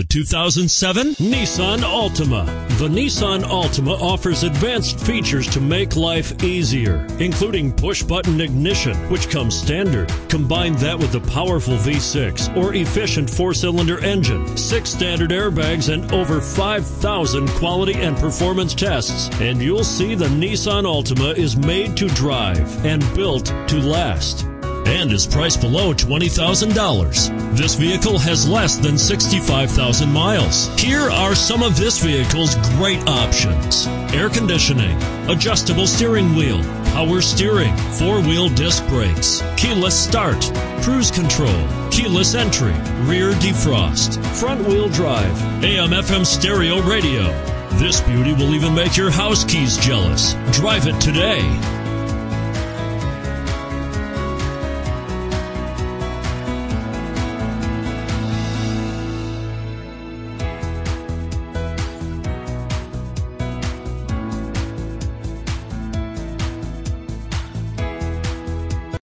The 2007 Nissan Altima. The Nissan Altima offers advanced features to make life easier, including push button ignition, which comes standard. Combine that with the powerful V6 or efficient four cylinder engine, six standard airbags, and over 5,000 quality and performance tests, and you'll see the Nissan Altima is made to drive and built to last and is priced below $20,000. This vehicle has less than 65,000 miles. Here are some of this vehicle's great options. Air conditioning, adjustable steering wheel, power steering, four-wheel disc brakes, keyless start, cruise control, keyless entry, rear defrost, front wheel drive, AM FM stereo radio. This beauty will even make your house keys jealous. Drive it today.